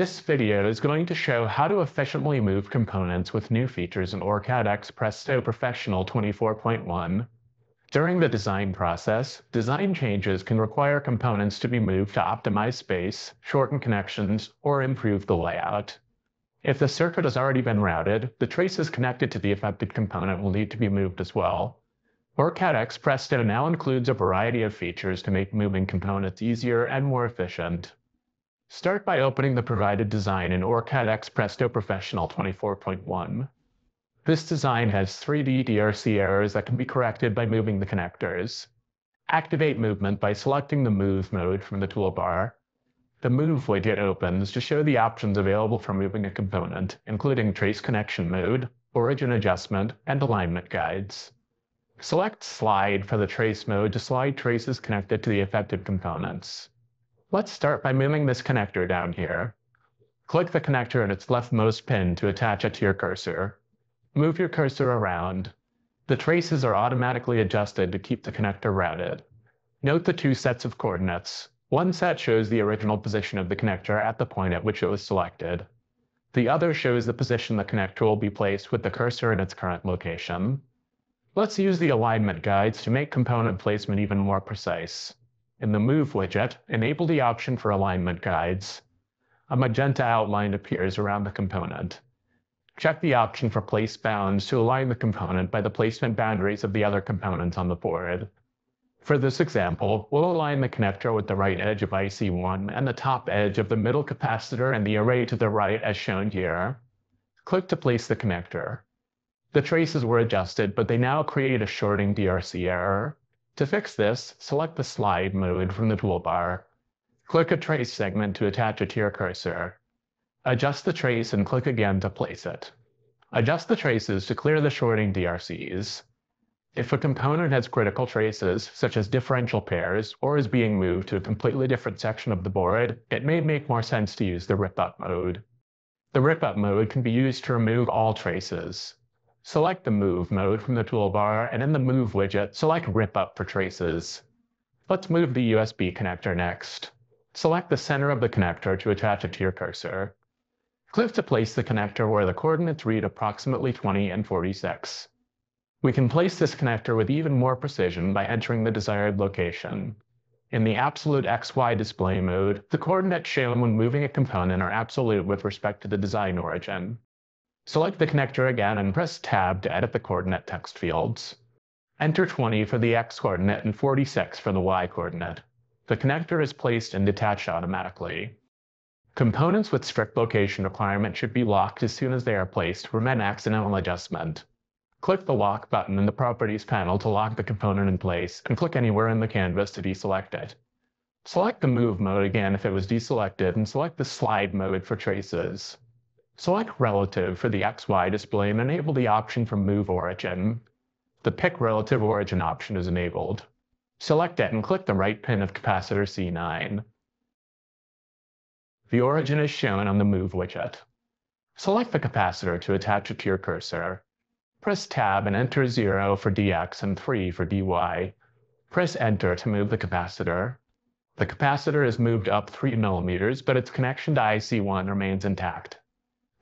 This video is going to show how to efficiently move components with new features in OrCAD X Presto Professional 24.1. During the design process, design changes can require components to be moved to optimize space, shorten connections, or improve the layout. If the circuit has already been routed, the traces connected to the affected component will need to be moved as well. OrCAD X Presto now includes a variety of features to make moving components easier and more efficient. Start by opening the provided design in OrCAD X Presto Professional 24.1. This design has 3D DRC errors that can be corrected by moving the connectors. Activate movement by selecting the Move mode from the toolbar. The Move widget opens to show the options available for moving a component, including Trace Connection Mode, Origin Adjustment, and Alignment Guides. Select Slide for the trace mode to slide traces connected to the affected components. Let's start by moving this connector down here. Click the connector in its leftmost pin to attach it to your cursor. Move your cursor around. The traces are automatically adjusted to keep the connector routed. Note the two sets of coordinates. One set shows the original position of the connector at the point at which it was selected. The other shows the position the connector will be placed with the cursor in its current location. Let's use the alignment guides to make component placement even more precise. In the Move widget, enable the option for alignment guides. A magenta outline appears around the component. Check the option for Place Bounds to align the component by the placement boundaries of the other components on the board. For this example, we'll align the connector with the right edge of IC1 and the top edge of the middle capacitor and the array to the right as shown here. Click to place the connector. The traces were adjusted, but they now create a shorting DRC error. To fix this, select the Slide mode from the toolbar. Click a trace segment to attach it to your cursor. Adjust the trace and click again to place it. Adjust the traces to clear the shorting DRCs. If a component has critical traces, such as differential pairs, or is being moved to a completely different section of the board, it may make more sense to use the Rip-Up mode. The Rip-Up mode can be used to remove all traces. Select the Move mode from the toolbar, and in the Move widget, select Rip-Up for traces. Let's move the USB connector next. Select the center of the connector to attach it to your cursor. Click to place the connector where the coordinates read approximately 20 and 46. We can place this connector with even more precision by entering the desired location. In the absolute XY display mode, the coordinates shown when moving a component are absolute with respect to the design origin. Select the connector again and press Tab to edit the coordinate text fields. Enter 20 for the X coordinate and 46 for the Y coordinate. The connector is placed and detached automatically. Components with strict location requirement should be locked as soon as they are placed to prevent accidental adjustment. Click the Lock button in the Properties panel to lock the component in place, and click anywhere in the canvas to deselect it. Select the Move mode again if it was deselected, and select the Slide mode for traces. Select Relative for the XY display and enable the option for Move Origin. The Pick Relative Origin option is enabled. Select it and click the right pin of capacitor C9. The origin is shown on the Move widget. Select the capacitor to attach it to your cursor. Press Tab and enter 0 for dx and 3 for dy. Press Enter to move the capacitor. The capacitor is moved up 3 millimeters, but its connection to IC1 remains intact.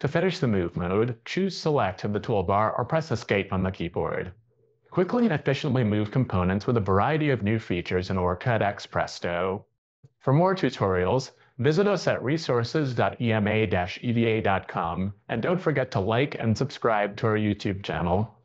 To finish the Move mode, choose Select in the toolbar or press Escape on the keyboard. Quickly and efficiently move components with a variety of new features in OrCAD X Presto. For more tutorials, Visit us at resources.ema-eda.com and don't forget to like and subscribe to our YouTube channel.